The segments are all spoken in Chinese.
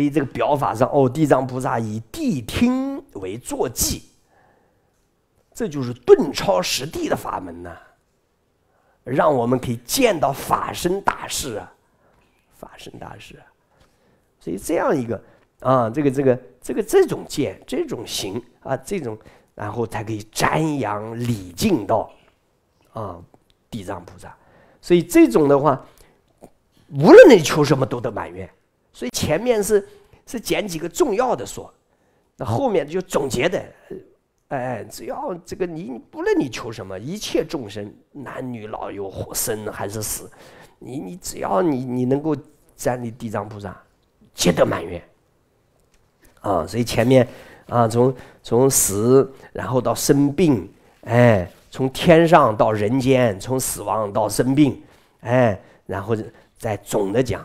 以这个表法上，哦，地藏菩萨以谛听为坐骑，这就是顿超实地的法门呐，让我们可以见到法身大事啊，法身大事啊。所以这样一个啊，这个这个这个这种见，这种行啊，这种，然后才可以瞻仰礼敬到啊地藏菩萨。所以这种的话，无论你求什么，都得满愿。所以前面是是捡几个重要的说，那后面就总结的，哎，只要这个你不论你求什么，一切众生，男女老幼，活生还是死，你你只要你你能够瞻礼地藏菩萨，皆得满愿。啊，所以前面啊，从从死然后到生病，哎，从天上到人间，从死亡到生病，哎，然后再总的讲。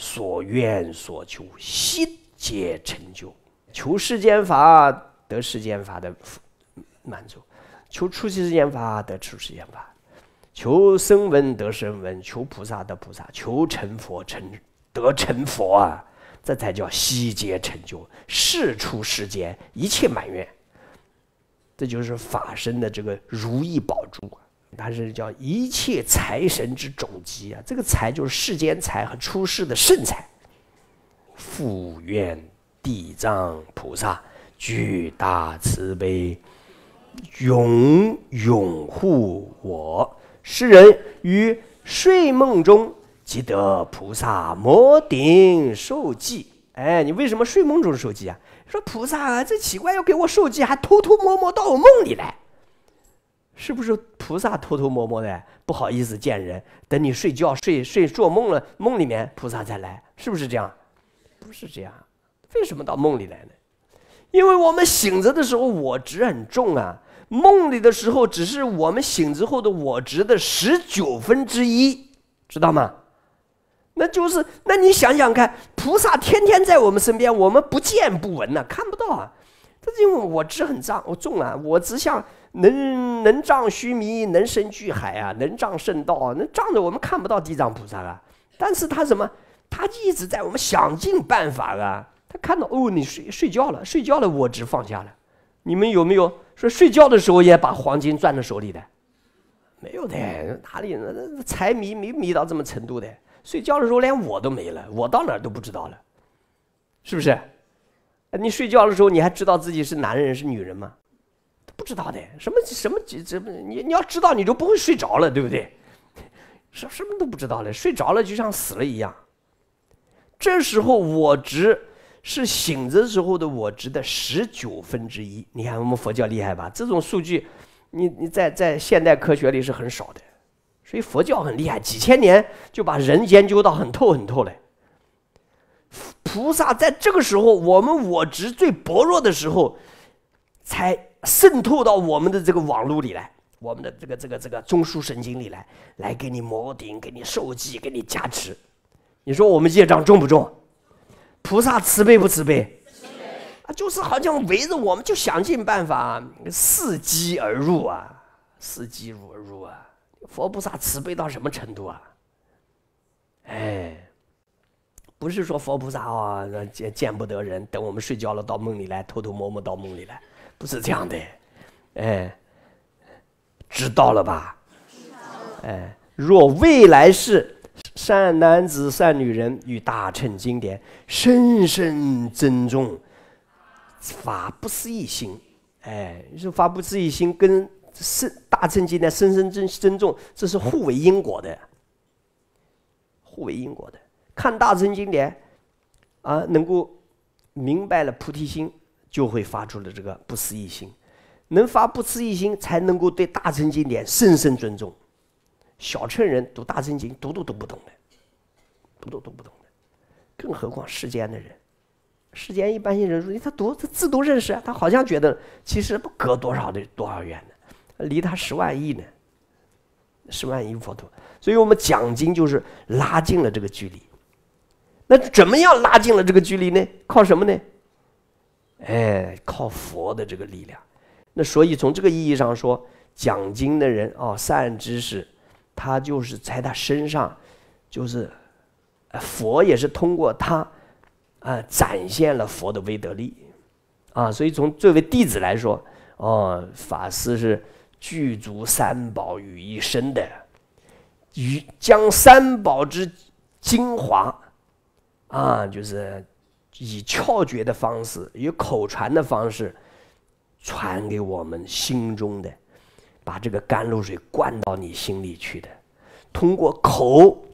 所愿所求，悉皆成就。求世间法得世间法的满足，求出世间法得出世间法，求声闻得声闻，求菩萨得菩萨，求成佛成得成佛啊！这才叫悉皆成就，事出世间一切满愿。这就是法身的这个如意宝珠。它是叫一切财神之总集啊！这个财就是世间财和出世的圣财。复愿地藏菩萨巨大慈悲，永永护我世人于睡梦中即得菩萨摩顶受记。哎，你为什么睡梦中受记啊？说菩萨啊，这奇怪，要给我受记，还偷偷摸摸到我梦里来。是不是菩萨偷偷摸摸的不好意思见人？等你睡觉睡睡做梦了，梦里面菩萨才来，是不是这样？不是这样，为什么到梦里来呢？因为我们醒着的时候我执很重啊，梦里的时候只是我们醒之后的我执的十九分之一，知道吗？那就是，那你想想看，菩萨天天在我们身边，我们不见不闻呐，看不到啊。因为我执很脏，我重啊，我只想。能能障须弥，能生巨海啊，能障圣道啊，能障着我们看不到地藏菩萨啊。但是他什么？他一直在我们想尽办法啊。他看到哦，你睡睡觉了，睡觉了，我只放下了。你们有没有说睡觉的时候也把黄金攥在手里的？没有的，哪里那财迷没迷到这么程度的？睡觉的时候连我都没了，我到哪都不知道了，是不是？你睡觉的时候你还知道自己是男人是女人吗？不知道的，什么什么这么你你要知道，你就不会睡着了，对不对？什什么都不知道了，睡着了就像死了一样。这时候我值是醒着时候的我值的十九分之一。你看我们佛教厉害吧？这种数据，你你在在现代科学里是很少的，所以佛教很厉害，几千年就把人研究到很透很透了。菩萨在这个时候，我们我执最薄弱的时候，才。渗透到我们的这个网络里来，我们的这个这个这个中枢神经里来，来给你摩顶，给你受记，给你加持。你说我们业障重不重？菩萨慈悲不慈悲？啊，就是好像围着我们，就想尽办法伺机而入啊，伺机而入啊。佛菩萨慈悲到什么程度啊？哎，不是说佛菩萨啊见见不得人，等我们睡觉了到梦里来，偷偷摸摸到梦里来。不是这样的，哎，知道了吧？哎，若未来世善男子、善女人与大乘经典深深尊重，法不思议心。哎，你说发不思议心跟深大乘经典深深尊尊重，这是互为因果的，互为因果的。看大乘经典，啊，能够明白了菩提心，就会发出了这个不思议心。能发不思议心，才能够对大乘经典深深尊重。小乘人读大乘经，读都读不懂的，读都读不懂的，更何况世间的人。世间一般性人说，他读他字都认识，他好像觉得其实不隔多少的多少远呢，离他十万亿呢，十万亿佛陀。所以我们讲经就是拉近了这个距离。那怎么样拉近了这个距离呢？靠什么呢？哎，靠佛的这个力量。那所以从这个意义上说，讲经的人哦，善知识，他就是在他身上，就是，佛也是通过他，啊，展现了佛的威德力，啊，所以从作为弟子来说，哦，法师是具足三宝于一身的，与将三宝之精华，啊，就是以窍诀的方式，以口传的方式。传给我们心中的，把这个甘露水灌到你心里去的，通过口，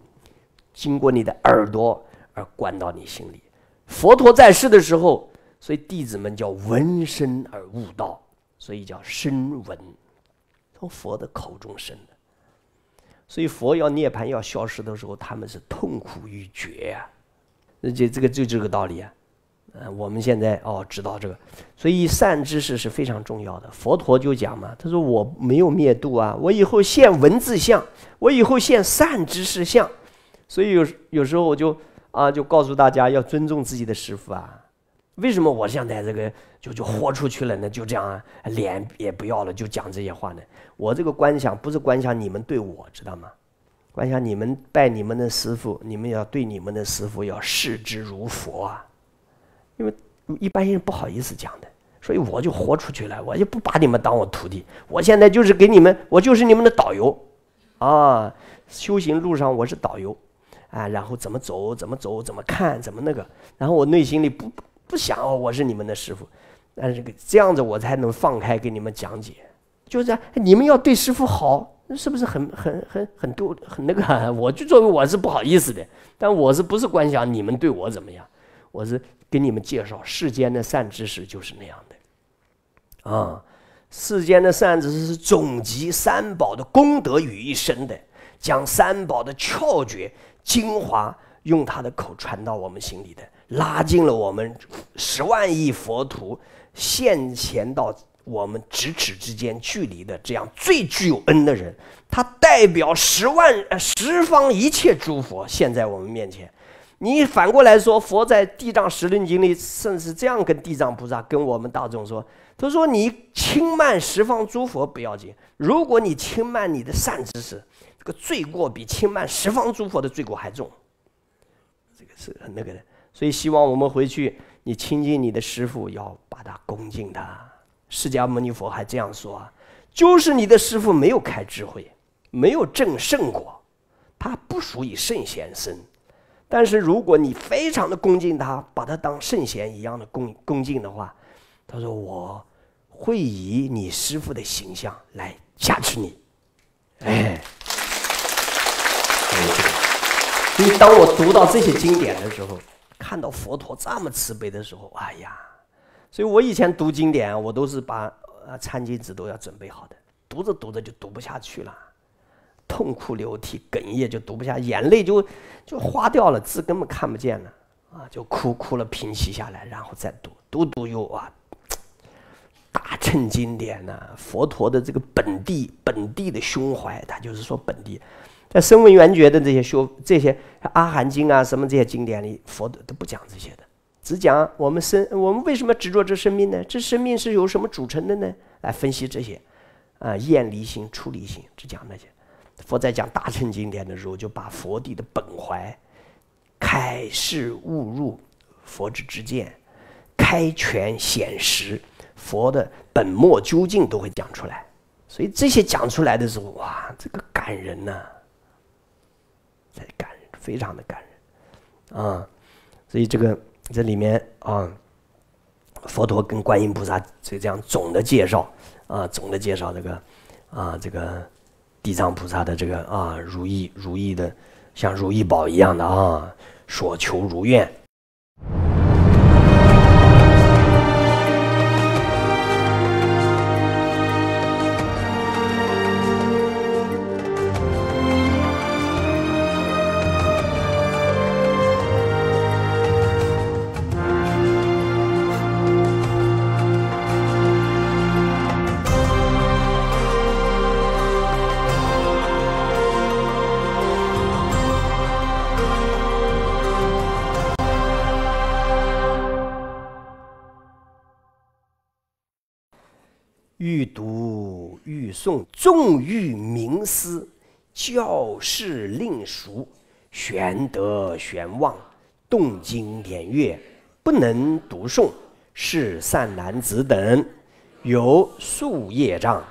经过你的耳朵而灌到你心里。佛陀在世的时候，所以弟子们叫闻声而悟道，所以叫声闻，从佛的口中生的。所以佛要涅槃要消失的时候，他们是痛苦欲绝呀。那这这个就这个道理啊。呃，我们现在哦知道这个，所以善知识是非常重要的。佛陀就讲嘛，他说我没有灭度啊，我以后现文字相，我以后现善知识相。所以有有时候我就啊就告诉大家要尊重自己的师傅啊。为什么我现在这个就就豁出去了呢？就这样啊，脸也不要了，就讲这些话呢？我这个观想不是观想你们对我知道吗？观想你们拜你们的师傅，你们要对你们的师傅要视之如佛啊。因为一般人不好意思讲的，所以我就豁出去了，我就不把你们当我徒弟。我现在就是给你们，我就是你们的导游，啊，修行路上我是导游，啊，然后怎么走，怎么走，怎么看，怎么那个，然后我内心里不不想哦，我是你们的师傅，但是这样子我才能放开给你们讲解，就是你们要对师傅好，是不是很很很很多很那个？我就作为我是不好意思的，但我是不是观想你们对我怎么样？我是。给你们介绍世间的善知识就是那样的，啊，世间的善知识是总集三宝的功德于一身的，将三宝的窍诀精华用他的口传到我们心里的，拉近了我们十万亿佛徒现前到我们咫尺之间距离的这样最具有恩的人，他代表十万呃十方一切诸佛现在我们面前。你反过来说，佛在《地藏十轮经》里，甚至这样跟地藏菩萨、跟我们大众说：“他说你轻慢十方诸佛不要紧，如果你轻慢你的善知识，这个罪过比轻慢十方诸佛的罪过还重。”这个是很那个的，所以希望我们回去，你亲近你的师傅，要把他恭敬他。释迦牟尼佛还这样说啊：“就是你的师傅没有开智慧，没有证圣果，他不属于圣贤身。”但是如果你非常的恭敬他，把他当圣贤一样的恭恭敬的话，他说我会以你师傅的形象来加持你。哎，所以当我读到这些经典的时候，看到佛陀这么慈悲的时候，哎呀，所以我以前读经典，我都是把呃餐巾纸都要准备好的，读着读着就读不下去了。痛哭流涕，哽咽就读不下，眼泪就就花掉了，字根本看不见了啊！就哭哭了，平息下来，然后再读，读读又啊，大乘经典呐，佛陀的这个本地本地的胸怀，他就是说本地，在声闻缘觉的这些修这些阿含经啊什么这些经典里，佛都都不讲这些的，只讲我们生我们为什么执着这生命呢？这生命是由什么组成的呢？来分析这些啊，厌离心、出离心，只讲那些。佛在讲大乘经典的时候，就把佛地的本怀、开示悟入佛之之见、开权显实，佛的本末究竟都会讲出来。所以这些讲出来的时候，哇，这个感人呐，在感人。非常的感人啊。所以这个这里面啊，佛陀跟观音菩萨就这样总的介绍啊，总的介绍这个啊，这个地藏菩萨的这个啊，如意如意的，像如意宝一样的啊，所求如愿。熟，玄德玄望，动经典乐，不能读诵，是善男子等有宿业障，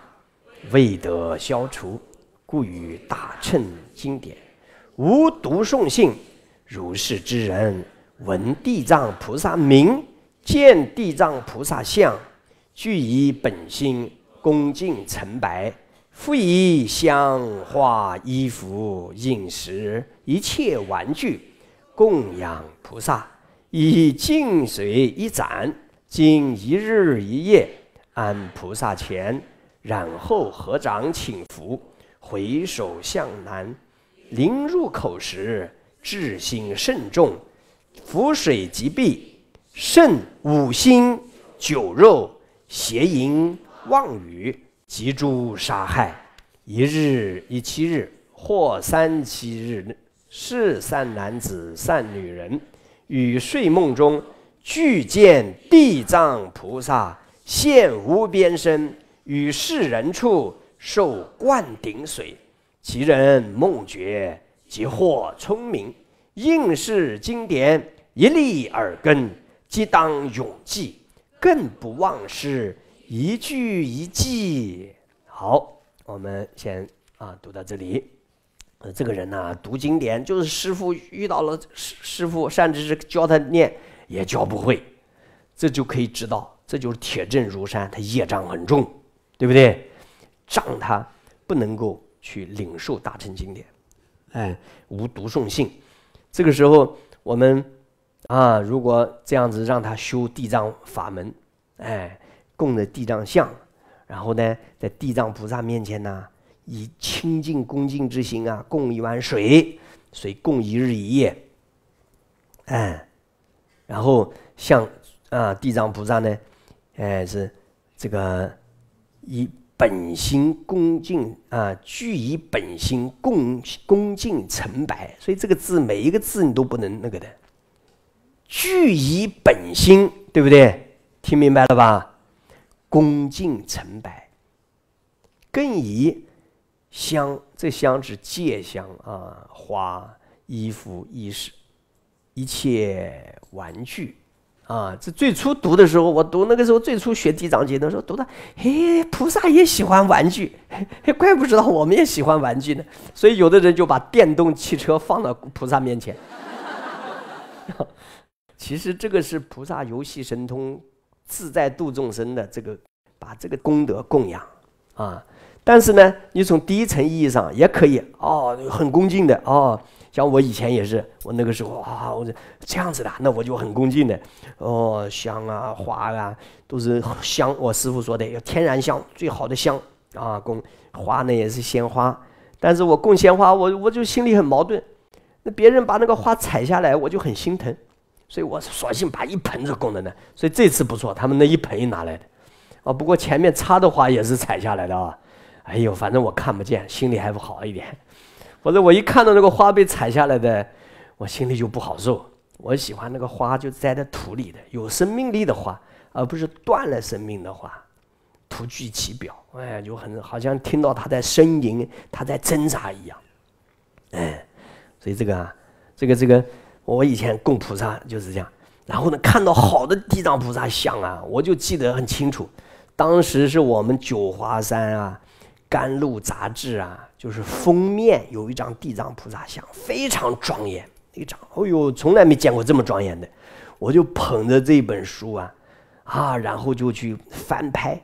未得消除，故与大乘经典无读诵性。如是之人，闻地藏菩萨名，见地藏菩萨相。具以本心恭敬陈白，复以香花衣服饮食一切玩具供养菩萨，以净水一盏，经一日一夜安菩萨前，然后合掌请福，回首向南，临入口时，至心慎重，浮水即毕，甚五心酒肉。邪淫妄语及诸杀害，一日一七日或三七日，是善男子善女人，于睡梦中具见地藏菩萨现无边身，于世人处受灌顶水，其人梦觉，即获聪明，应是经典，一粒耳根，即当永记。更不忘失一句一记。好，我们先啊读到这里。呃，这个人呢，读经典就是师傅遇到了师师傅，甚至是教他念也教不会，这就可以知道，这就是铁证如山，他业障很重，对不对？障他不能够去领受大乘经典，哎，无读诵性。这个时候我们。啊，如果这样子让他修地藏法门，哎，供的地藏像，然后呢，在地藏菩萨面前呢，以清净恭敬之心啊，供一碗水，水供一日一夜，哎，然后向啊地藏菩萨呢，哎是这个以本心恭敬啊，具以本心恭恭敬成白，所以这个字每一个字你都不能那个的。具以本心，对不对？听明白了吧？恭敬成白，更以香，这香指戒香啊，花、衣服、衣饰，一切玩具啊。这最初读的时候，我读那个时候最初学地藏经的时候，读的，嘿，菩萨也喜欢玩具，怪不知道我们也喜欢玩具呢。所以有的人就把电动汽车放到菩萨面前。其实这个是菩萨游戏神通，自在度众生的这个，把这个功德供养啊。但是呢，你从第一层意义上也可以哦，很恭敬的哦。像我以前也是，我那个时候啊，我这样子的，那我就很恭敬的哦，香啊花啊都是香。我师傅说的，要天然香，最好的香啊。供花呢也是鲜花，但是我供鲜花，我我就心里很矛盾。那别人把那个花采下来，我就很心疼。所以我索性把一盆子供的呢，所以这次不错，他们那一盆拿来的，啊，不过前面插的花也是采下来的啊，哎呦，反正我看不见，心里还不好一点，否则我一看到那个花被采下来的，我心里就不好受。我喜欢那个花就栽在土里的，有生命力的花，而不是断了生命的花，徒具其表，哎，就很好像听到它在呻吟，它在挣扎一样，哎，所以这个啊，这个这个。我以前供菩萨就是这样，然后呢，看到好的地藏菩萨像啊，我就记得很清楚。当时是我们九华山啊，甘露杂志啊，就是封面有一张地藏菩萨像，非常庄严。一张，哎呦，从来没见过这么庄严的。我就捧着这本书啊，啊，然后就去翻拍，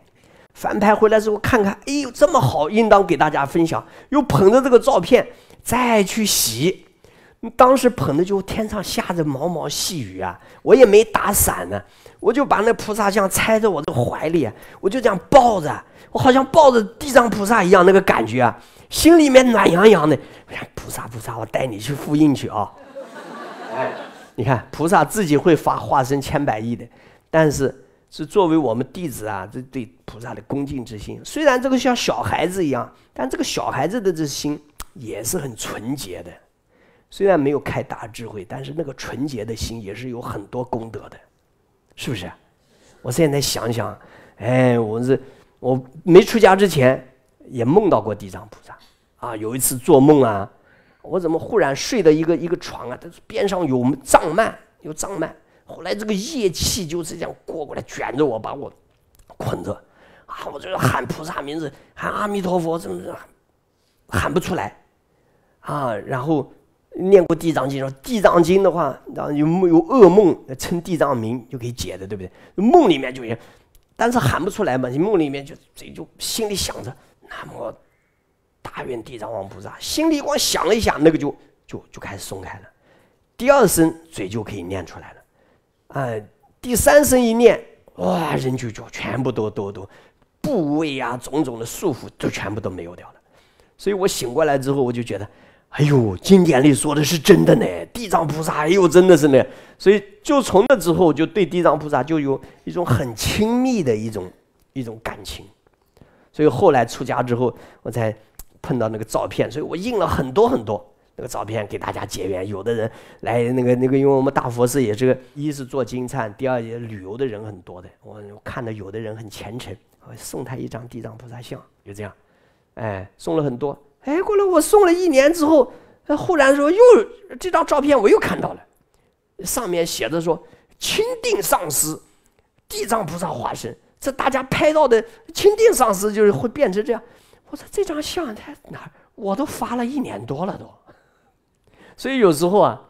翻拍回来之后看看，哎呦，这么好，应当给大家分享。又捧着这个照片再去洗，当时捧的就天上下着毛毛细雨啊，我也没打伞呢，我就把那菩萨像揣在我的怀里，我就这样抱着，我好像抱着地藏菩萨一样，那个感觉啊，心里面暖洋洋的。菩萨菩萨，我带你去复印去啊。哎，你看菩萨自己会发化身千百亿的，但是是作为我们弟子啊，这对菩萨的恭敬之心。虽然这个像小孩子一样，但这个小孩子的这心也是很纯洁的。虽然没有开大智慧，但是那个纯洁的心也是有很多功德的，是不是？我现在想想，哎，我是我没出家之前也梦到过地藏菩萨啊，有一次做梦啊。我怎么忽然睡的一个一个床啊？它边上有藏幔，有藏幔。后来这个业气就是这样过过来，卷着我，把我捆着。啊，我就喊菩萨名字，喊阿弥陀佛，怎么怎么喊不出来啊？然后念过地藏经，说地藏经的话，然后有有噩梦称地藏名就可以解的，对不对？梦里面就有，但是喊不出来嘛。你梦里面就嘴就心里想着南无。大愿地藏王菩萨，心里光想了一下，那个就就就开始松开了。第二声嘴就可以念出来了，哎，第三声一念，哇，人就就全部都都都部位啊，种种的束缚都全部都没有掉了。所以我醒过来之后，我就觉得，哎呦，经典里说的是真的呢，地藏菩萨，哎呦，真的是呢。所以就从那之后，就对地藏菩萨就有一种很亲密的一种一种感情。所以后来出家之后，我才。碰到那个照片，所以我印了很多很多那个照片给大家结缘。有的人来那个那个，因为我们大佛寺也是个，一是做金灿，第二也旅游的人很多的。我看到有的人很虔诚，我送他一张地藏菩萨像，就这样，哎，送了很多。哎，过了我送了一年之后，忽然说又这张照片我又看到了，上面写着说钦定上师，地藏菩萨化身。这大家拍到的钦定上师就是会变成这样。我说这张相在哪儿？我都发了一年多了都，所以有时候啊，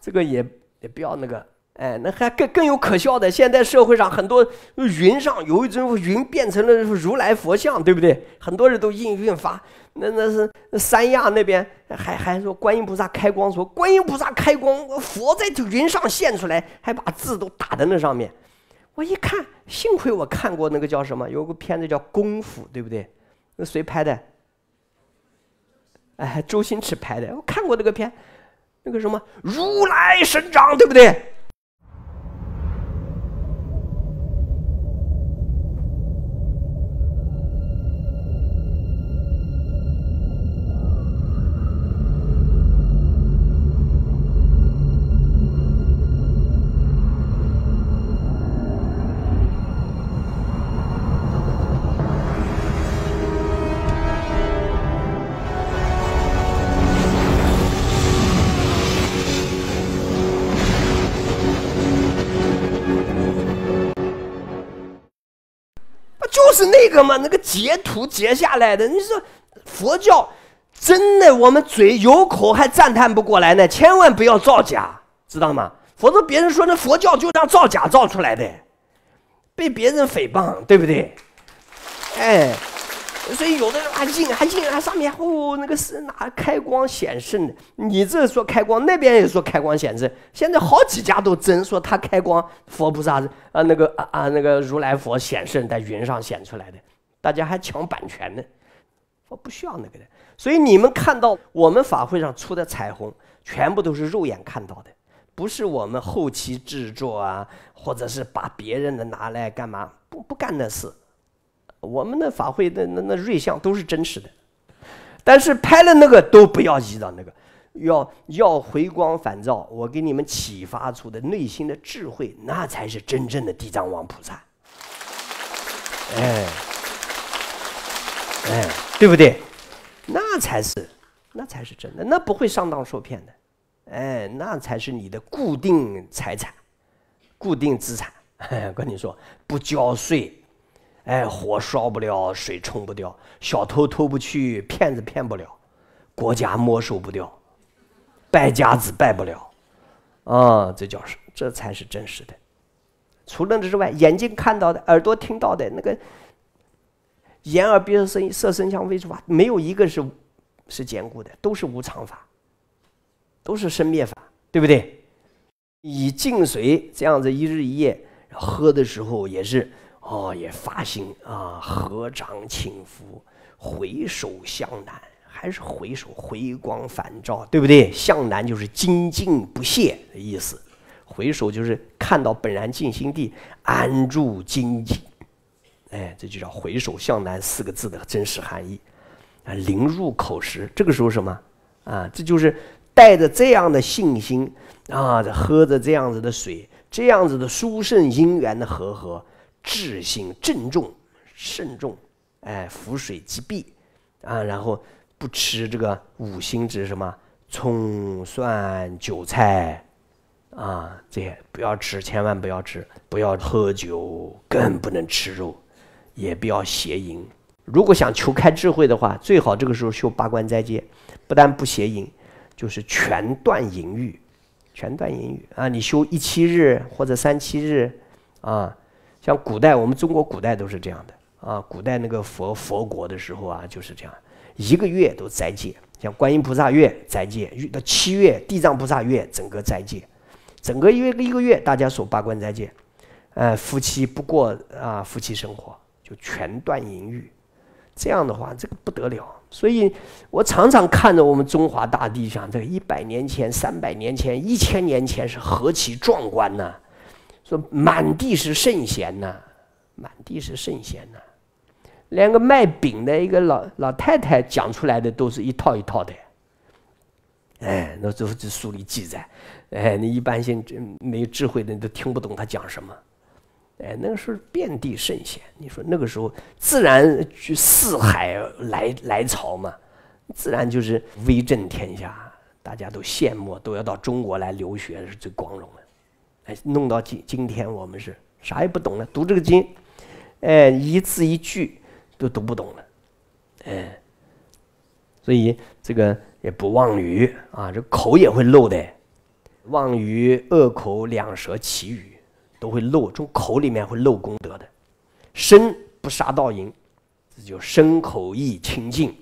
这个也也不要那个，哎，那还更更有可笑的。现在社会上很多云上有一种云变成了如来佛像，对不对？很多人都印印发。那那是三亚那边还还说观音菩萨开光，说观音菩萨开光，佛在云上现出来，还把字都打在那上面。我一看，幸亏我看过那个叫什么，有个片子叫《功夫》，对不对？那谁拍的？哎，周星驰拍的。我看过那个片，那个什么如来神掌，对不对？那个嘛？那个截图截下来的。你说佛教真的，我们嘴有口还赞叹不过来呢，千万不要造假，知道吗？否则别人说那佛教就当造假造出来的，被别人诽谤，对不对？哎。所以有的人还印还印啊，上面哦那个是哪开光显圣的？你这说开光，那边也说开光显圣。现在好几家都争说他开光，佛菩萨啊那个啊啊那个如来佛显圣在云上显出来的，大家还抢版权呢。我不需要那个的。所以你们看到我们法会上出的彩虹，全部都是肉眼看到的，不是我们后期制作啊，或者是把别人的拿来干嘛？不不干那事。我们的法会的那那瑞相都是真实的，但是拍了那个都不要依照那个，要要回光返照。我给你们启发出的内心的智慧，那才是真正的地藏王菩萨。哎，哎，对不对？那才是，那才是真的，那不会上当受骗的。哎，那才是你的固定财产、固定资产。跟你说，不交税。哎，火烧不了，水冲不掉，小偷偷不去，骗子骗不了，国家没收不掉，败家子败不了，啊，这叫是，这才是真实的。除了这之外，眼睛看到的，耳朵听到的，那个眼耳鼻舌身色声香味触法，没有一个是是坚固的，都是无常法，都是生灭法，对不对？以净水这样子一日一夜喝的时候，也是。哦，也发心啊，合掌请福，回首向南，还是回首回光返照，对不对？向南就是精进不懈的意思，回首就是看到本然净心地，安住精进，哎，这就叫回首向南四个字的真实含义啊。临入口时，这个时候什么啊？这就是带着这样的信心啊，喝着这样子的水，这样子的殊胜因缘的和合。智性郑重慎重，哎，浮水即避啊，然后不吃这个五辛指什么葱蒜韭菜啊，这些不要吃，千万不要吃，不要喝酒，更不能吃肉，也不要邪淫。如果想求开智慧的话，最好这个时候修八关斋戒，不但不邪淫，就是全断淫欲，全断淫欲啊！你修一七日或者三七日啊。像古代，我们中国古代都是这样的啊。古代那个佛佛国的时候啊，就是这样，一个月都斋戒。像观音菩萨月斋戒，到七月地藏菩萨月整个斋戒，整个月一个月大家守八关斋戒。呃，夫妻不过啊，夫妻生活就全断淫欲。这样的话，这个不得了。所以我常常看着我们中华大地上，这个一百年前、三百年前、一千年前是何其壮观呢？说满地是圣贤呐，满地是圣贤呐，连个卖饼的一个老老太太讲出来的都是一套一套的，哎，那都是书里记载，哎，你一般性没智慧的你都听不懂他讲什么，哎，那个时候遍地圣贤，你说那个时候自然去四海来来朝嘛，自然就是威震天下，大家都羡慕，都要到中国来留学是最光荣的。哎，弄到今今天，我们是啥也不懂了，读这个经，哎，一字一句都读不懂了，哎，所以这个也不妄语啊，这口也会漏的，妄语、恶口、两舌、绮语都会漏，从口里面会漏功德的。身不杀盗淫，这就身口意清净，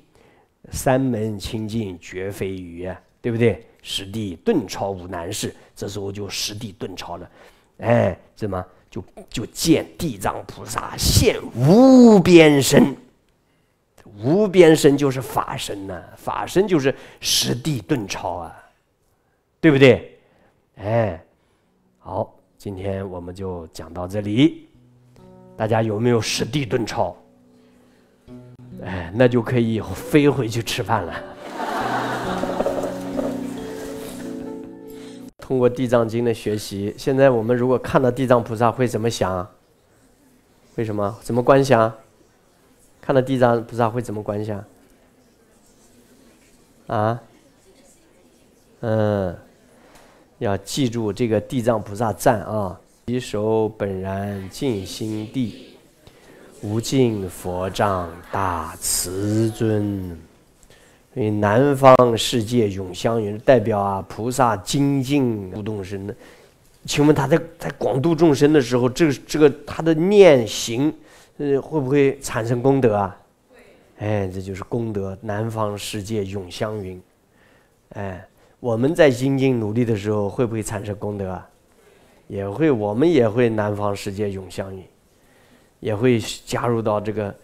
三门清净绝非愚啊，对不对？实地顿超无难事，这时候就实地顿超了，哎，怎么就就见地藏菩萨现无边身？无边身就是法身呐，法身就是实地顿超啊，对不对？哎，好，今天我们就讲到这里，大家有没有实地顿超？哎，那就可以飞回去吃饭了。通过《地藏经》的学习，现在我们如果看到地藏菩萨会怎么想？为什么？怎么观想？看到地藏菩萨会怎么观想？啊？嗯，要记住这个地藏菩萨赞啊！稽首本然净心地，无尽佛障大慈尊。所以南方世界永相云代表啊，菩萨精进度众生的。请问他在在广度众生的时候，这个这个他的念行，呃，会不会产生功德啊？哎，这就是功德。南方世界永相云，哎，我们在精进努力的时候，会不会产生功德啊？也会，我们也会南方世界永相云，也会加入到这个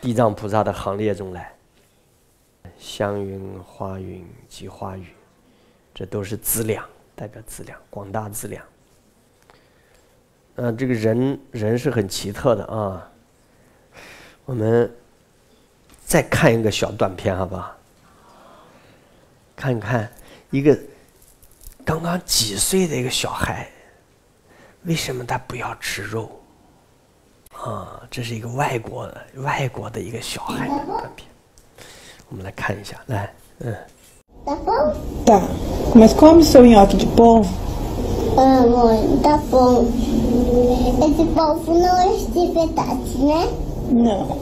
地藏菩萨的行列中来。香云、花云及花雨，这都是资粮，代表资粮，广大资粮。嗯，这个人人是很奇特的啊。我们再看一个小短片，好不好？看看一个刚刚几岁的一个小孩，为什么他不要吃肉？啊，这是一个外国的外国的一个小孩的短片。我们来看一下，来，嗯。Tá bom? Tá. Mas come seu nhoque de polvo. Ah, mãe, tá bom. Esse polvo não é de verdade, né? Não.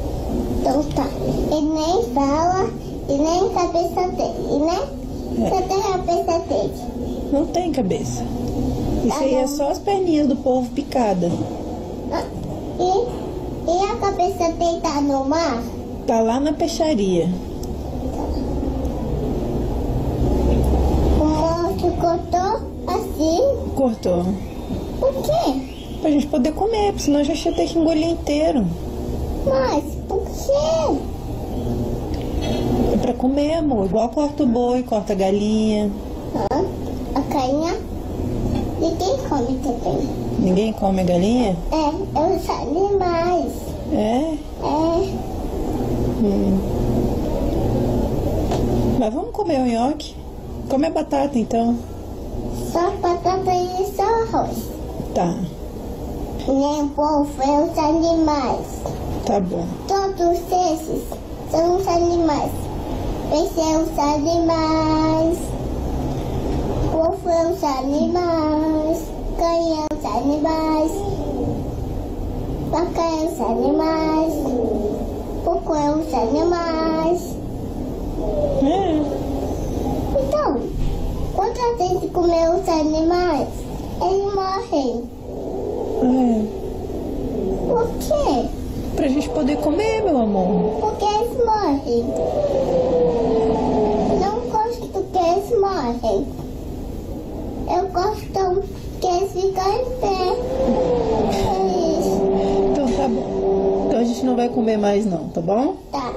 Então tá. Ele nem fala e nem cabeça dele, né? É. Só tem a cabeça dele. Não tem cabeça. Isso aí é só as perninhas do povo picada. Ah, E, e a cabeça dele tá no mar? Tá lá na peixaria. Cortou. Por quê? Pra gente poder comer, porque senão a gente ia ter que engolir inteiro. Mas por quê? É pra comer, amor. Igual corta o boi, corta a galinha. Ah, a carinha? Ninguém come também. Ninguém come a galinha? É, é os animais. É. É, Hum. Mas vamos comer o nhoque? Come a batata então. Só batata e só arroz. Tá, Nem é os animais. tá bom. Todos esses são os animais. Peixe é os animais. Povo é os animais. Cães é os animais. Vaca é os animais. Porco é os animais. É. A gente comer os animais, eles morrem. É. Por quê? Pra gente poder comer, meu amor. Porque eles morrem. Não gosto que eles morrem. Eu gosto que eles ficam em pé. Então tá bom. Então a gente não vai comer mais não, tá bom? Tá.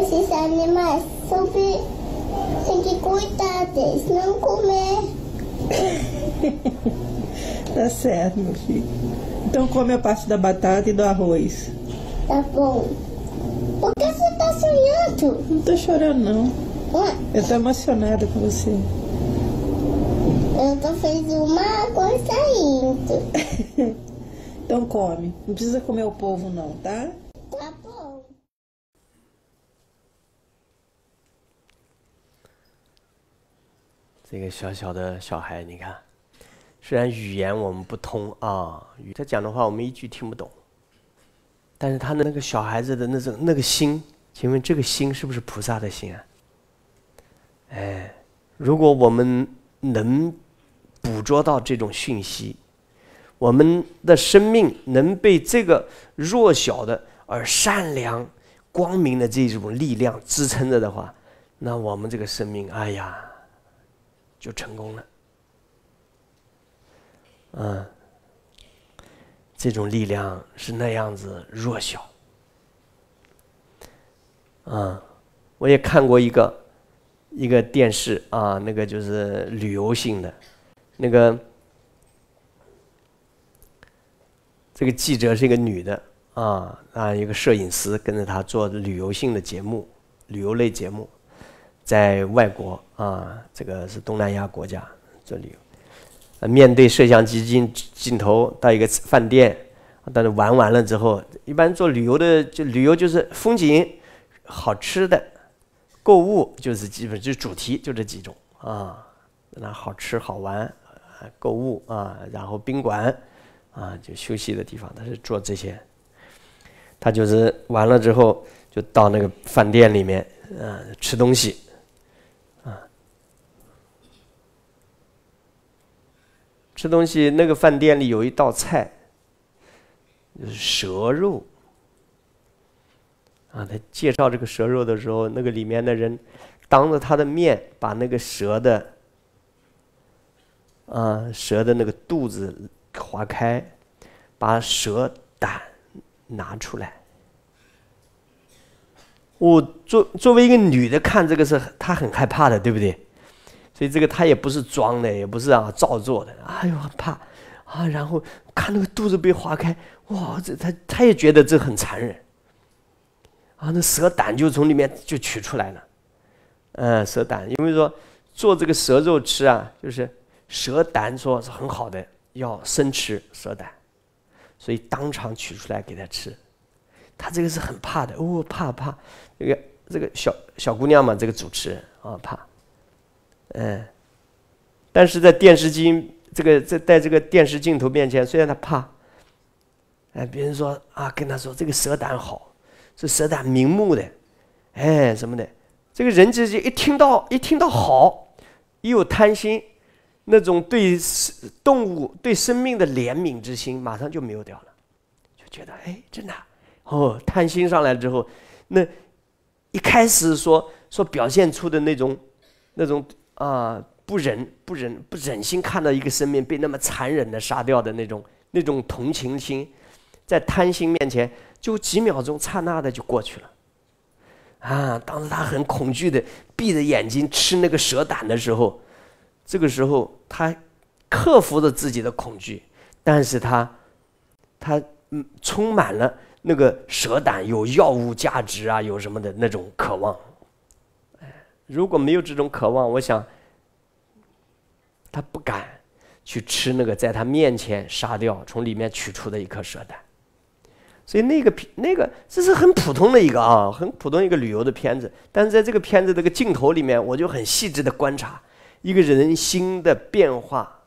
Esses animais sempre tem que cuidar deles, não comer. Tá certo, meu filho. Então come a parte da batata e do arroz. Tá bom. Por que você tá sonhando? Não tô chorando não. Ué, Eu tô emocionada com você. Eu tô fazendo uma coisa indo. Então come. Não precisa comer o povo não? Tá 这个小小的小孩，你看，虽然语言我们不通啊，他讲的话我们一句听不懂，但是他的那个小孩子的那种那个心，请问这个心是不是菩萨的心啊？哎，如果我们能捕捉到这种讯息，我们的生命能被这个弱小的而善良、光明的这种力量支撑着的话，那我们这个生命，哎呀，就成功了。嗯，这种力量是那样子弱小。啊，我也看过一个一个电视啊，那个就是旅游性的，那个这个记者是一个女的啊啊，一个摄影师跟着她做旅游性的节目，旅游类节目，在外国啊，这个是东南亚国家做旅游。面对摄像机镜镜头到一个饭店，但是玩完了之后，一般做旅游的就旅游就是风景、好吃的、购物，就是基本就主题就这几种啊。那好吃好玩，购物啊，然后宾馆啊，就休息的地方，他是做这些。他就是完了之后，就到那个饭店里面，啊，吃东西，啊，吃东西。那个饭店里有一道菜，是蛇肉。啊，他介绍这个蛇肉的时候，那个里面的人当着他的面把那个蛇的，啊，蛇的那个肚子划开，把蛇胆拿出来。我作作为一个女的看这个是她很害怕的，对不对？所以这个他也不是装的，也不是啊造作的。哎呦，怕啊！然后看那个肚子被划开，哇，这他他也觉得这很残忍。啊，那蛇胆就从里面就取出来了，嗯，蛇胆，因为说做这个蛇肉吃啊，就是蛇胆说是很好的，要生吃蛇胆，所以当场取出来给他吃。他这个是很怕的，哦，怕怕，这个这个小小姑娘嘛，这个主持人啊怕，嗯，但是在电视机这个在在这个电视镜头面前，虽然他怕，哎，别人说啊，跟他说这个蛇胆好，是蛇胆明目的，哎什么的，这个人直接一听到一听到好，一有贪心，那种对动物对生命的怜悯之心马上就没有掉了，就觉得哎真的哦，贪心上来之后，那一开始说说表现出的那种那种啊不忍不忍不忍心看到一个生命被那么残忍的杀掉的那种那种同情心。在贪心面前，就几秒钟，刹那的就过去了。啊！当时他很恐惧的闭着眼睛吃那个蛇胆的时候，这个时候他克服了自己的恐惧，但是他他嗯，充满了那个蛇胆有药物价值啊，有什么的那种渴望。如果没有这种渴望，我想他不敢去吃那个在他面前杀掉、从里面取出的一颗蛇胆。所以那个那个这是很普通的一个啊，很普通一个旅游的片子，但是在这个片子这个镜头里面，我就很细致的观察一个人心的变化。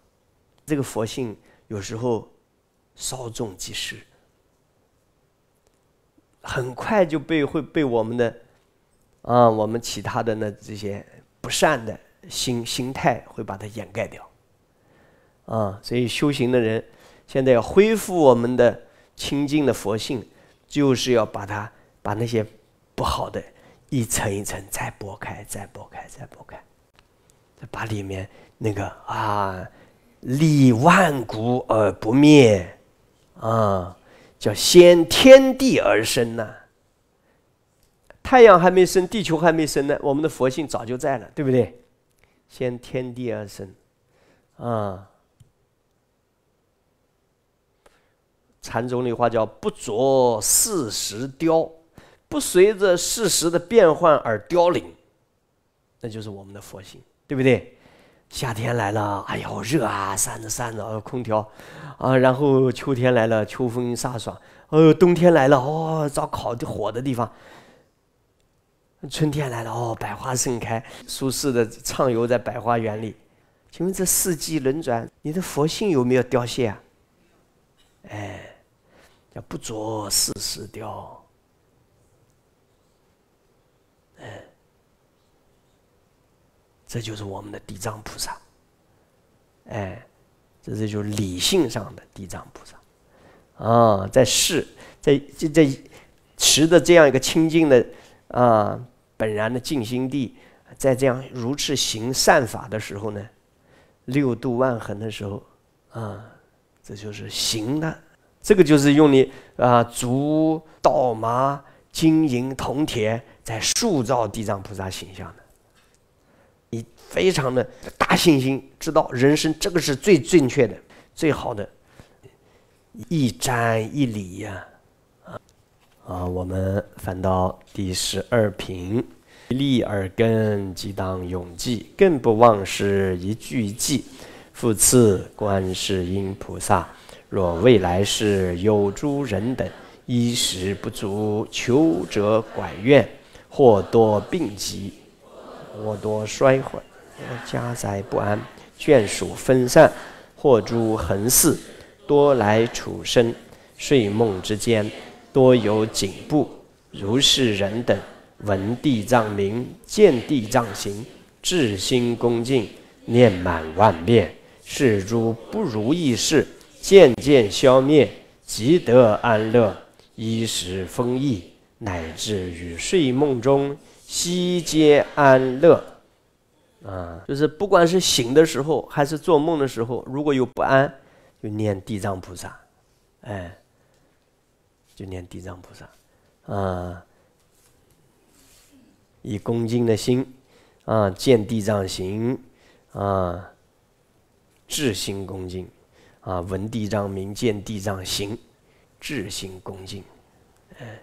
这个佛性有时候稍纵即逝，很快就被会被我们的啊我们其他的那这些不善的心心态会把它掩盖掉。啊，所以修行的人现在要恢复我们的。清净的佛性，就是要把它把那些不好的一层一层再剥开，再剥开，再剥开，再把里面那个啊，立万古而不灭啊，叫先天地而生呐。太阳还没升，地球还没升呢，我们的佛性早就在了，对不对？先天地而生啊。禅宗的话叫“不着事实凋”，不随着事实的变换而凋零，那就是我们的佛性，对不对？夏天来了，哎呦热啊，扇着扇着空调，啊，然后秋天来了，秋风飒爽，哦，冬天来了，哦，找烤的火的地方，春天来了，哦，百花盛开，舒适的畅游在百花园里。请问这四季轮转，你的佛性有没有凋谢啊？哎。叫不着事实雕，哎，这就是我们的地藏菩萨，哎，这是就是理性上的地藏菩萨，啊，在世，在在持的这样一个清净的啊本然的静心地，在这样如此行善法的时候呢，六度万恒的时候，啊，这就是行的。这个就是用你啊，竹、稻、麻、金银、铜、铁，在塑造地藏菩萨形象的。你非常的大信心，知道人生这个是最正确的、最好的，一沾一礼呀！啊，我们翻到第十二品，立耳根，即当永记，更不忘失一句记。复次，观世音菩萨。若未来世有诸人等衣食不足，求者拐怨，或多病疾，或多衰毁，家宅不安，眷属分散，或诸横事，多来处身，睡梦之间，多有颈部，如是人等闻地藏名，见地藏形，至心恭敬，念满万遍，是诸不如意事。渐渐消灭，即得安乐，衣食丰溢，乃至于睡梦中悉皆安乐。啊，就是不管是醒的时候还是做梦的时候，如果有不安，就念地藏菩萨，哎，就念地藏菩萨，啊，以恭敬的心，啊，见地藏行，啊，至心恭敬。啊，闻地藏名，见地藏行，至心恭敬，哎，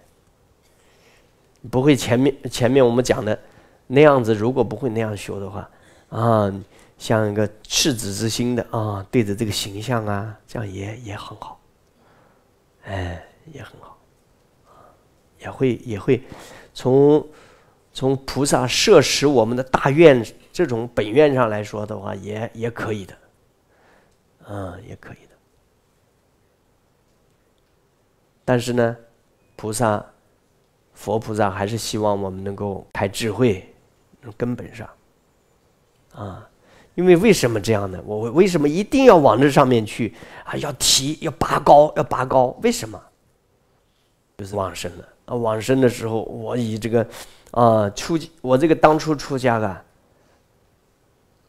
不会前面前面我们讲的那样子，如果不会那样修的话，啊，像一个赤子之心的啊，对着这个形象啊，这样也也很好，哎，也很好，也会也会从从菩萨摄持我们的大愿这种本愿上来说的话，也也可以的。嗯，也可以的。但是呢，菩萨、佛菩萨还是希望我们能够开智慧，根本上，啊，因为为什么这样呢？我为什么一定要往这上面去啊？要提，要拔高，要拔高，为什么？就是往生了啊！往生的时候，我以这个啊出我这个当初出家啊，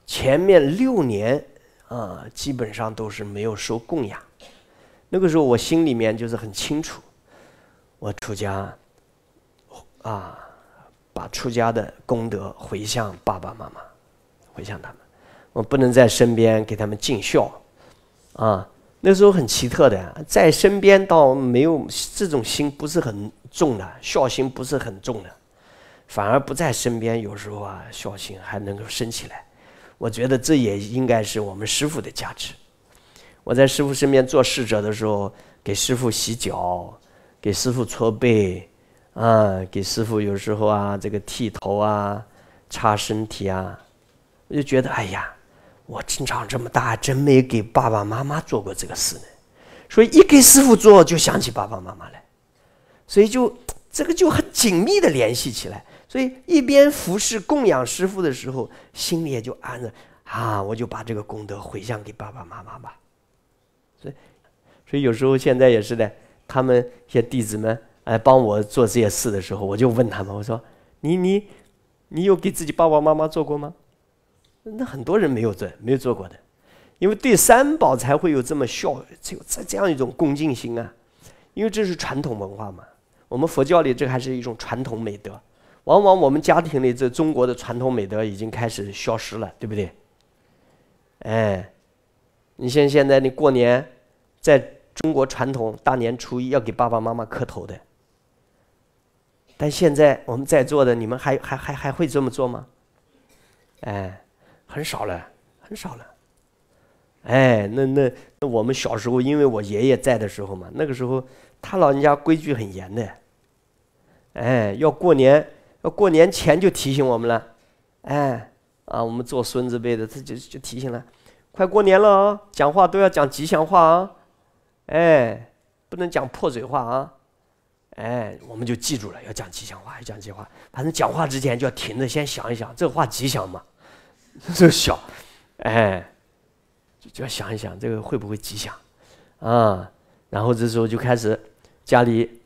前面六年啊，基本上都是没有受供养。那个时候我心里面就是很清楚，我出家，啊，把出家的功德回向爸爸妈妈，回向他们，我不能在身边给他们尽孝，啊，那时候很奇特的，在身边倒没有这种心不是很重的，孝心不是很重的，反而不在身边，有时候啊，孝心还能够升起来，我觉得这也应该是我们师傅的价值。我在师傅身边做侍者的时候，给师傅洗脚，给师傅搓背，啊，给师傅有时候啊，这个剃头啊，擦身体啊，我就觉得，哎呀，我成长这么大，真没给爸爸妈妈做过这个事呢。所以一给师傅做，就想起爸爸妈妈来，所以就这个就很紧密的联系起来。所以一边服侍供养师傅的时候，心里也就安着啊，我就把这个功德回向给爸爸妈妈吧。所以有时候现在也是的，他们一些弟子们来帮我做这些事的时候，我就问他们：“我说，你你你有给自己爸爸妈妈做过吗？”那很多人没有做，没有做过的，因为对三宝才会有这么孝，有这这样一种恭敬心啊。因为这是传统文化嘛，我们佛教里这还是一种传统美德。往往我们家庭里这中国的传统美德已经开始消失了，对不对？哎，你像现在你过年。在中国传统，大年初一要给爸爸妈妈磕头的。但现在我们在座的，你们还还还还会这么做吗？哎，很少了，很少了。哎，那那那我们小时候，因为我爷爷在的时候嘛，那个时候他老人家规矩很严的。哎，要过年，要过年前就提醒我们了。哎，啊，我们做孙子辈的，他就就提醒了，快过年了啊，讲话都要讲吉祥话啊。哎，不能讲破嘴话啊！哎，我们就记住了，要讲吉祥话，要讲吉祥话。反正讲话之前就要停着，先想一想，这话吉祥吗？这小，哎，就要想一想，这个会不会吉祥啊？然后这时候就开始家里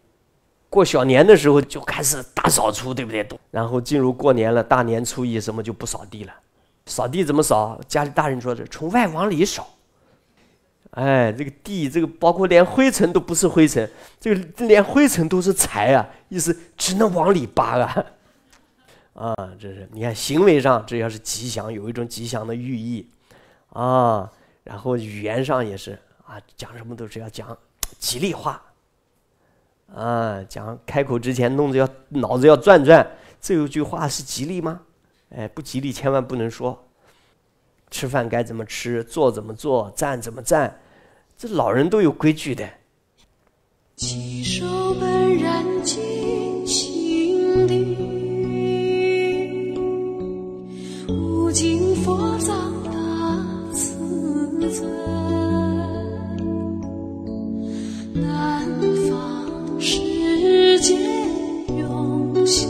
过小年的时候就开始大扫除，对不对？然后进入过年了，大年初一什么就不扫地了。扫地怎么扫？家里大人说的，从外往里扫。哎，这个地，这个包括连灰尘都不是灰尘，这个连灰尘都是财啊！意思只能往里扒啊！啊，这是你看行为上这要是吉祥，有一种吉祥的寓意啊。然后语言上也是啊，讲什么都是要讲吉利话啊。讲开口之前弄着要脑子要转转，这有句话是吉利吗？哎，不吉利，千万不能说。吃饭该怎么吃，坐怎么坐，站怎么站。这老人都有规矩的。起手本然尽敬佛藏大慈尊，南方世界永相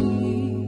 遇，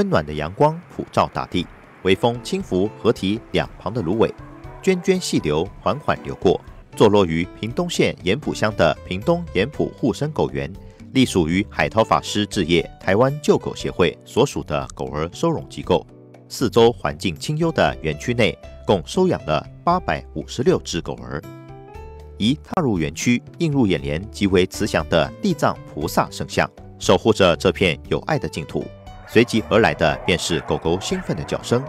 温暖的阳光普照大地，微风轻拂河堤两旁的芦苇，涓涓细流缓缓流过。坐落于屏东县盐埔乡的屏东盐埔护生狗园，隶属于海涛法师置业台湾救狗协会所属的狗儿收容机构。四周环境清幽的园区内，共收养了八百五十六只狗儿。一踏入园区，映入眼帘极为慈祥的地藏菩萨圣像，守护着这片有爱的净土。随即而来的便是狗狗兴奋的叫声。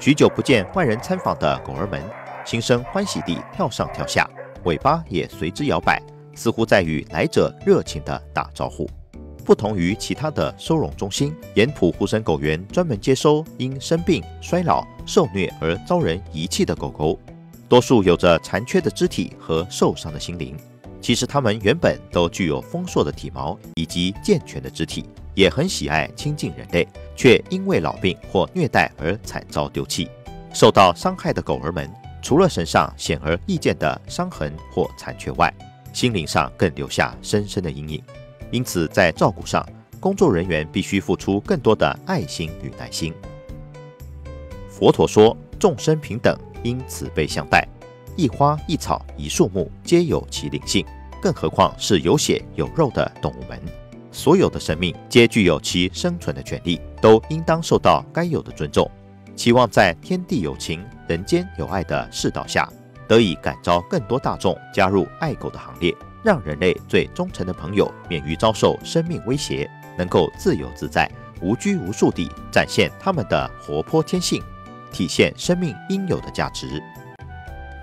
许久不见外人参访的狗儿们，心生欢喜地跳上跳下，尾巴也随之摇摆，似乎在与来者热情地打招呼。不同于其他的收容中心，盐埔护生狗园专门接收因生病、衰老、受虐而遭人遗弃的狗狗，多数有着残缺的肢体和受伤的心灵。其实它们原本都具有丰硕的体毛以及健全的肢体。也很喜爱亲近人类，却因为老病或虐待而惨遭丢弃。受到伤害的狗儿们，除了身上显而易见的伤痕或残缺外，心灵上更留下深深的阴影。因此，在照顾上，工作人员必须付出更多的爱心与耐心。佛陀说：“众生平等，应慈悲相待。一花一草一树木，皆有其灵性，更何况是有血有肉的动物们。”所有的生命皆具有其生存的权利，都应当受到该有的尊重。期望在天地有情、人间有爱的世道下，得以感召更多大众加入爱狗的行列，让人类最忠诚的朋友免于遭受生命威胁，能够自由自在、无拘无束地展现他们的活泼天性，体现生命应有的价值。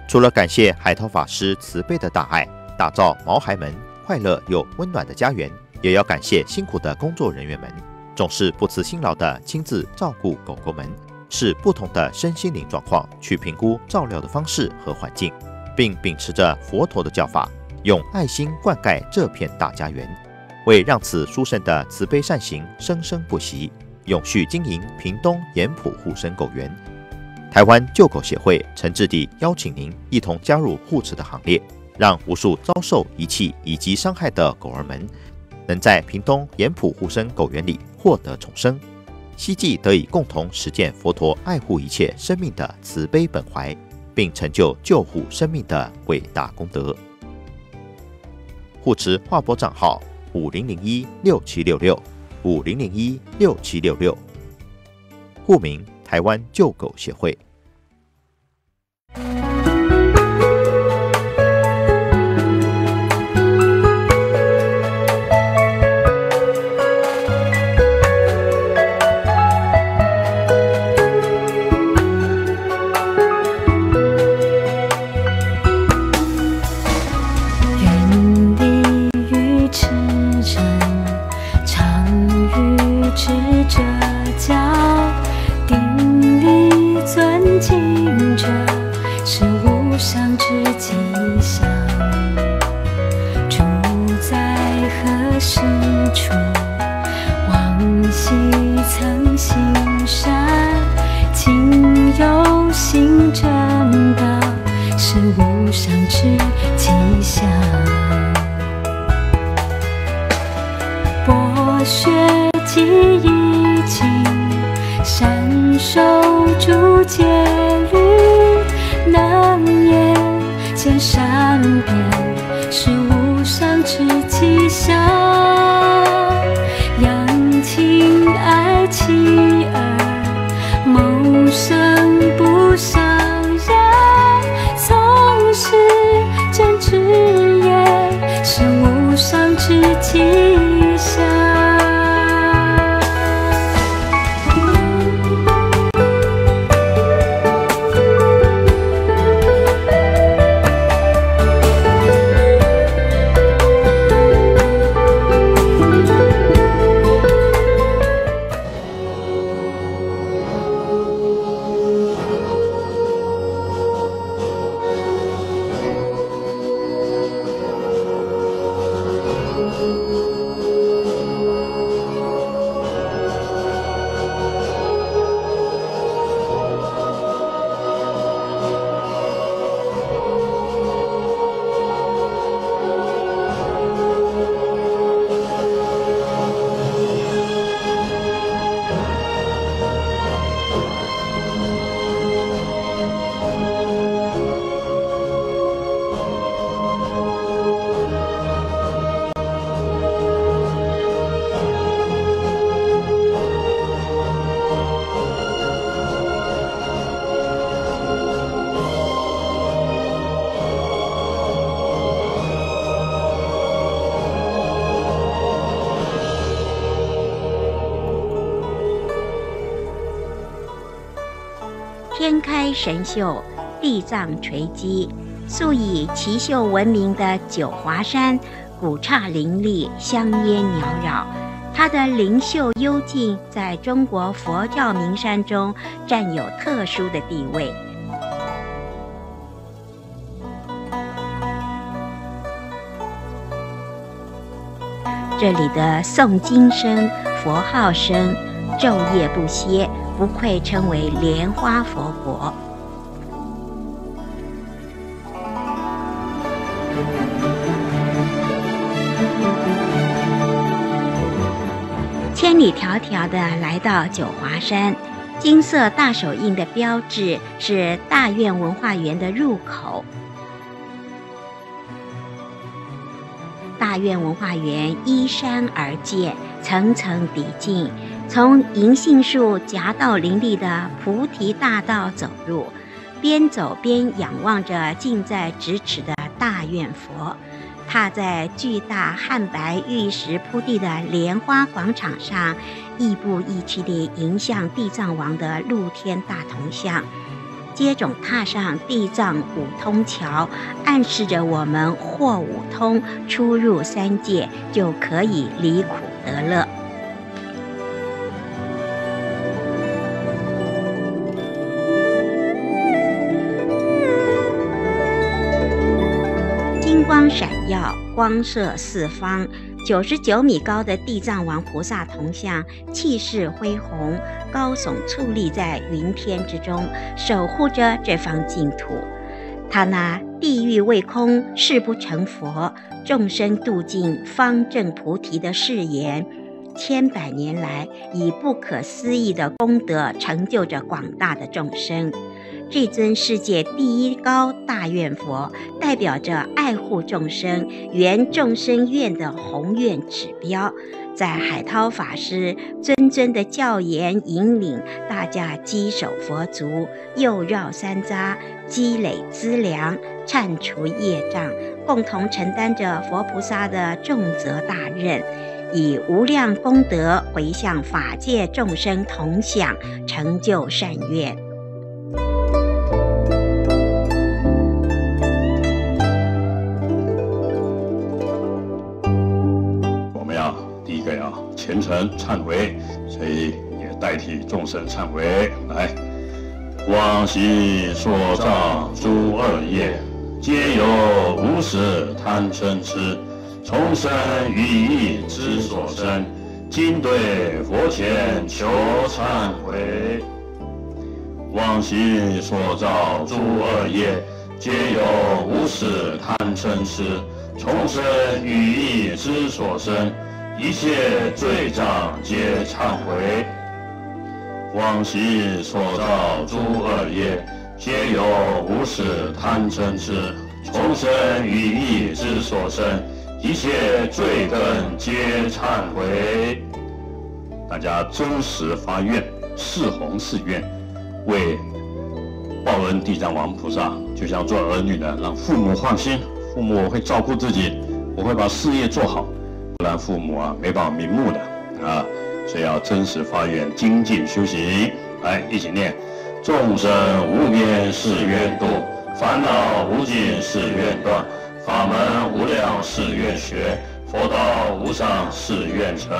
除了感谢海涛法师慈悲的大爱，打造毛孩们快乐又温暖的家园。也要感谢辛苦的工作人员们，总是不辞辛劳地亲自照顾狗狗们，视不同的身心灵状况去评估照料的方式和环境，并秉持着佛陀的教法，用爱心灌溉这片大家园，为让此殊胜的慈悲善行生生不息，永续经营屏东盐埔护生狗园。台湾救狗协会诚挚地邀请您一同加入护持的行列，让无数遭受遗弃以及伤害的狗儿们。能在屏东盐埔护生狗园里获得重生，希冀得以共同实践佛陀爱护一切生命的慈悲本怀，并成就救护生命的伟大功德。护持划拨账号：五零零一六七六六五零零一六七六六，户名：台湾救狗协会。神秀，地藏垂基，素以奇秀闻名的九华山，古刹林立，香烟缭绕。它的灵秀幽静，在中国佛教名山中占有特殊的地位。这里的诵经声、佛号声，昼夜不歇，不愧称为莲花佛国。里迢迢的来到九华山，金色大手印的标志是大院文化园的入口。大院文化园依山而建，层层递进，从银杏树夹道林立的菩提大道走入，边走边仰望着近在咫尺的大院佛。踏在巨大汉白玉石铺地的莲花广场上，亦步亦趋地迎向地藏王的露天大铜像，接踵踏上地藏五通桥，暗示着我们或五通出入三界，就可以离苦得乐。光射四方。九十九米高的地藏王菩萨铜像，气势恢宏，高耸矗立在云天之中，守护着这方净土。他那“地狱未空，誓不成佛；众生度尽，方证菩提”的誓言，千百年来以不可思议的功德，成就着广大的众生。这尊世界第一高大愿佛，代表着爱护众生、圆众生愿的宏愿指标。在海涛法师谆谆的教言引领，大家稽首佛足，又绕三匝，积累资粮，忏除业障，共同承担着佛菩萨的重责大任，以无量功德回向法界众生，同享成就善愿。虔诚忏悔，所以也代替众生忏悔。来，往昔所造诸恶业，皆由无始贪嗔痴，从生于意之所生。今对佛前求忏悔。往昔所造诸恶业，皆由无始贪嗔痴，从生于意之所生。一切罪障皆忏悔，往昔所造诸恶业，皆由无始贪嗔痴，从生于意之所生，一切罪根皆忏悔。大家真实发愿，誓弘誓愿，为报恩地藏王菩萨，就像做儿女的，让父母放心，父母会照顾自己，我会把事业做好。不然父母啊没办法瞑目的啊，所以要真实发愿精进修行。来，一起念：众生无边誓愿度，烦恼无尽誓愿断，法门无量誓愿学，佛道无上誓愿成。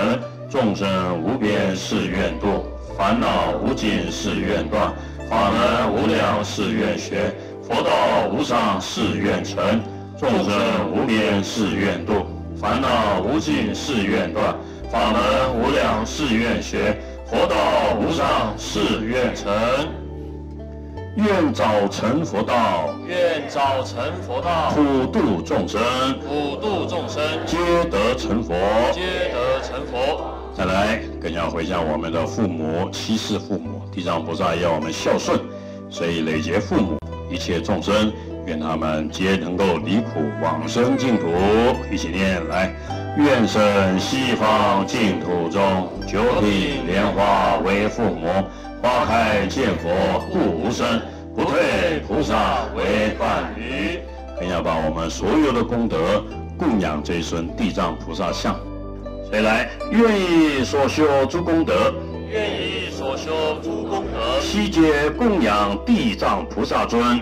众生无边誓愿度，烦恼无尽誓愿断，法门无量誓愿学，佛道无上誓愿成。众生无边誓愿度。烦恼无尽誓愿断，法门无量誓愿学，佛道无上誓愿成。愿早成佛道，愿早成佛道，普度众生，普度众生，皆得成佛，皆得成佛。再来，更要回向我们的父母、七世父母，地藏菩萨要我们孝顺，所以累劫父母，一切众生。愿他们皆能够离苦往生净土，一起念来。愿生西方净土中，九品莲花为父母，花开见佛度无生，不退菩萨为伴侣。更要把我们所有的功德供养这一尊地藏菩萨像。谁来？愿意所修诸功德，愿意所修诸功德，悉皆供养地藏菩萨尊。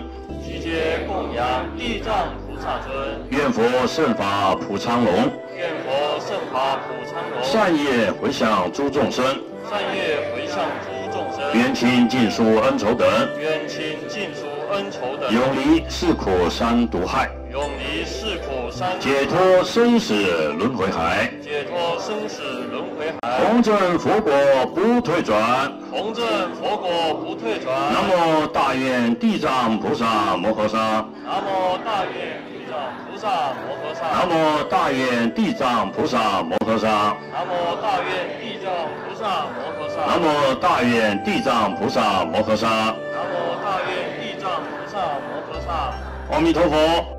悉皆供养地藏菩萨尊。愿佛圣法普昌隆，愿佛圣法普昌隆。善业回向诸众生，善业回向诸众生。冤亲尽疏恩仇等，冤亲尽疏恩仇等。永离是苦三毒害，永离世苦三解脱生死轮回海。解脱生死轮回海。弘正佛果不退转，弘正佛果不退转。南无大愿地藏菩萨摩诃萨，南无大愿地藏菩萨摩诃萨。南无大愿地藏菩萨摩诃萨，南无大愿地藏菩萨摩诃萨。南无大愿地藏菩萨摩诃萨，南无大愿地藏菩萨摩诃萨。阿弥陀佛。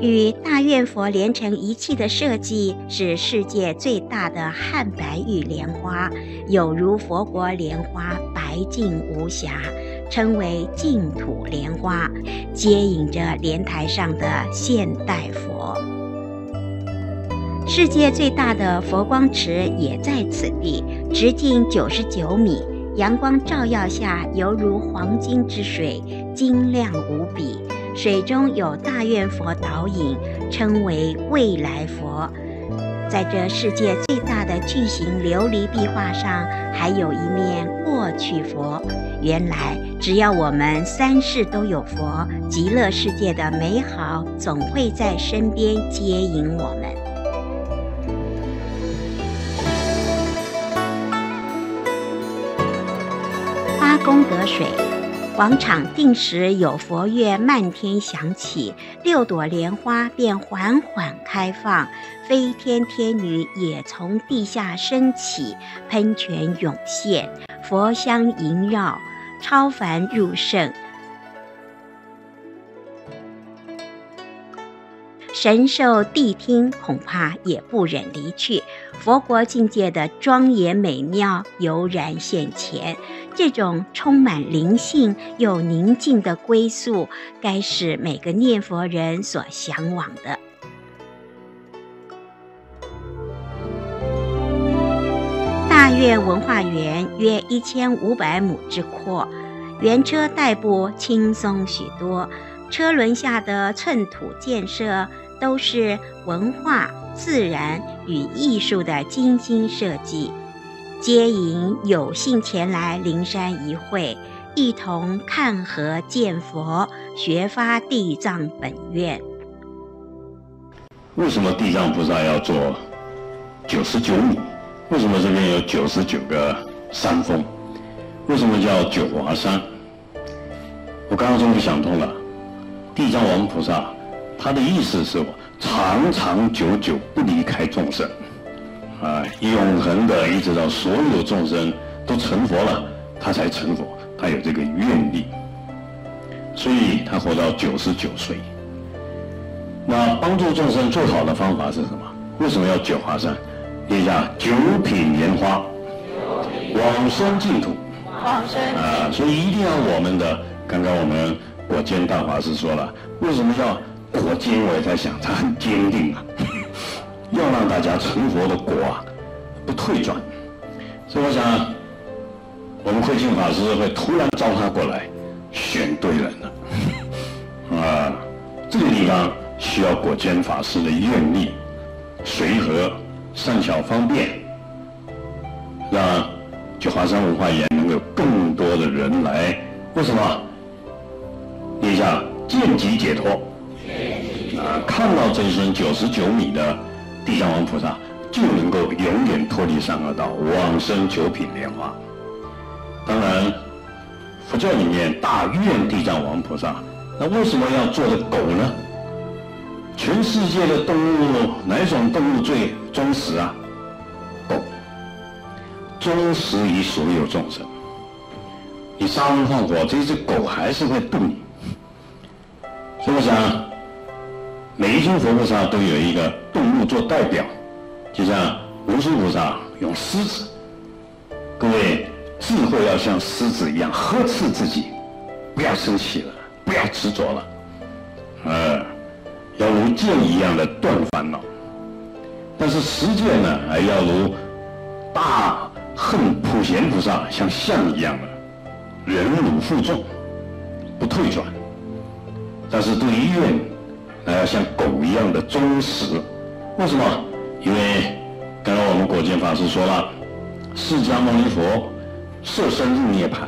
与大愿佛连成一气的设计是世界最大的汉白玉莲花，有如佛国莲花白净无瑕，称为净土莲花，接引着莲台上的现代佛。世界最大的佛光池也在此地，直径九十九米，阳光照耀下犹如黄金之水，晶亮无比。水中有大愿佛导引，称为未来佛。在这世界最大的巨型琉璃壁画上，还有一面过去佛。原来，只要我们三世都有佛，极乐世界的美好总会在身边接引我们。功德水。广场定时有佛乐漫天响起，六朵莲花便缓缓开放，飞天天女也从地下升起，喷泉涌现，佛香萦绕，超凡入圣。神兽谛听恐怕也不忍离去，佛国境界的庄严美妙油然现前。这种充满灵性又宁静的归宿，该是每个念佛人所向往的。大院文化园约一千五百亩之阔，园车代步轻松许多。车轮下的寸土建设，都是文化、自然与艺术的精心设计。接引有幸前来灵山一会，一同看河见佛，学发地藏本愿。为什么地藏菩萨要做九十九米？为什么这边有九十九个山峰？为什么叫九华山？我刚刚终于想通了，地藏王菩萨他的意思是长长久久不离开众生。啊，永恒的，一直到所有众生都成佛了，他才成佛，他有这个愿力，所以他活到九十九岁。那帮助众生最好的方法是什么？为什么要九华山？念一下九品莲花，往生净土。往生啊，所以一定要我们的。刚刚我们果坚大法师说了，为什么叫果坚？我也在想，他很坚定啊。要让大家成佛的果啊不退转，所以我想，我们慧净法师会突然召他过来，选对人了 啊！这个地方需要果坚法师的愿力，随和、善巧、方便，让九华山文化园能够更多的人来。为什么？你想见即解脱啊！看到这一尊九十九米的。地藏王菩萨就能够永远脱离三恶道，往生九品莲花。当然，佛教里面大愿地藏王菩萨，那为什么要做的狗呢？全世界的动物，哪种动物最忠实啊？狗，忠实于所有众生。你杀人放火，这只狗还是会度你。所以我想。每一尊佛菩萨都有一个动物做代表，就像文殊菩萨用狮子。各位智慧要像狮子一样呵斥自己，不要生气了，不要执着了，呃，要如剑一样的断烦恼；但是实践呢，还要如大恨普贤菩萨像象一样的忍辱负重，不退转。但是对于愿，还要像狗一样的忠实。为什么？因为刚刚我们果见法师说了，释迦牟尼佛设身入涅槃。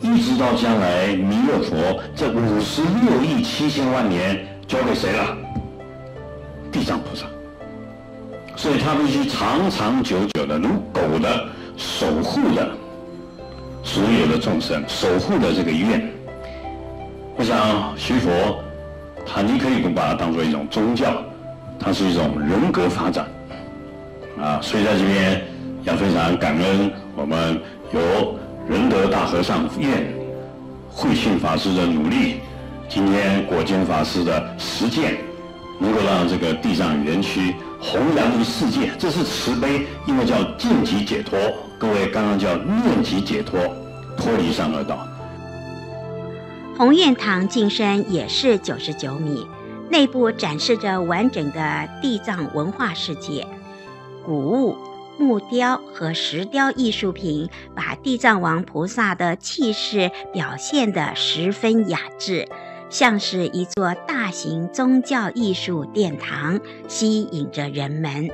一直到将来弥勒佛这五十六亿七千万年交给谁了？地藏菩萨。所以他必须长长久久的如狗的守护的所有的众生，守护的这个愿。我想学佛，他你可以不把它当做一种宗教，它是一种人格发展啊。所以在这边要非常感恩我们有。仁德大和尚愿慧信法师的努力，今天果坚法师的实践，能够让这个地藏园区弘扬于世界，这是慈悲，因为叫净极解脱。各位刚刚叫念极解脱，脱离三恶道。弘愿堂进深也是九十九米，内部展示着完整的地藏文化世界，古物。木雕和石雕艺术品把地藏王菩萨的气势表现得十分雅致，像是一座大型宗教艺术殿堂，吸引着人们。